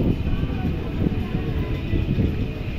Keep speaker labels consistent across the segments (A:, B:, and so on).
A: ああ。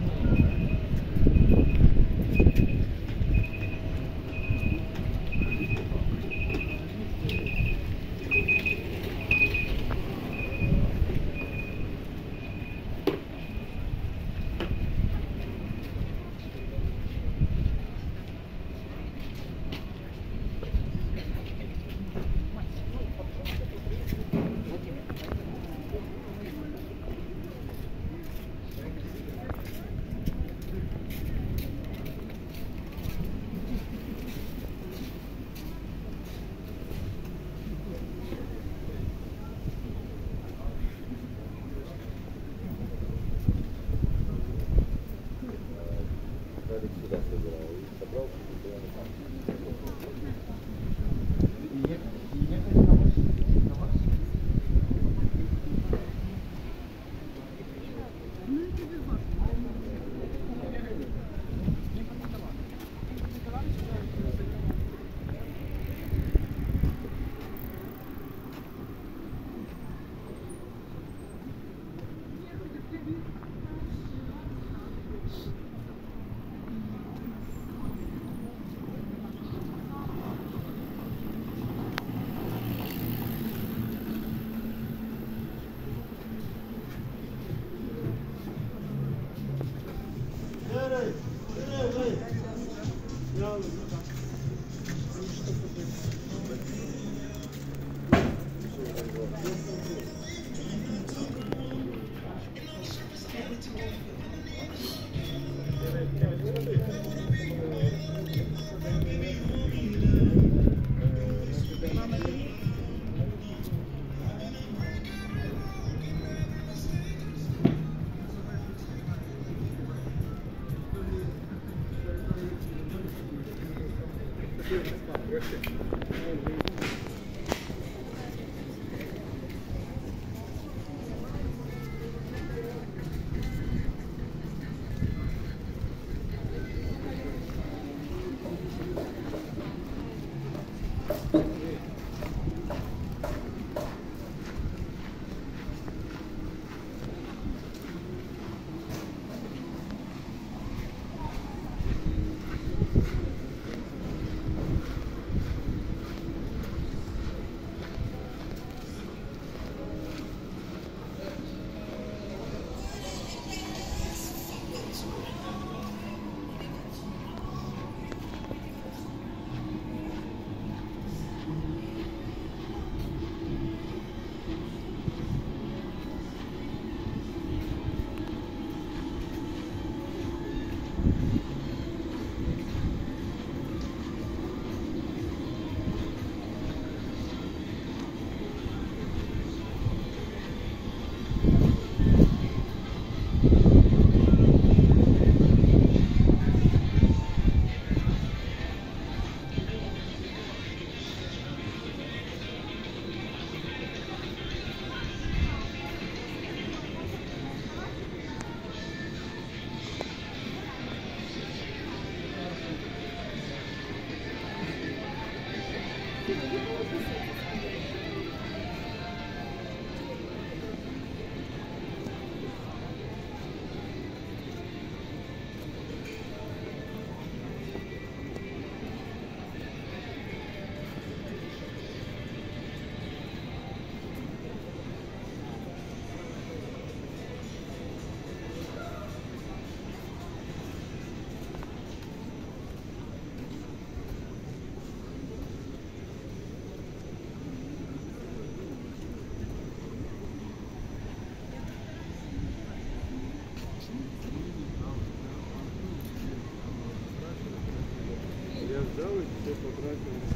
B: Thank you. Thank you. Thank you. Thank you. топографию.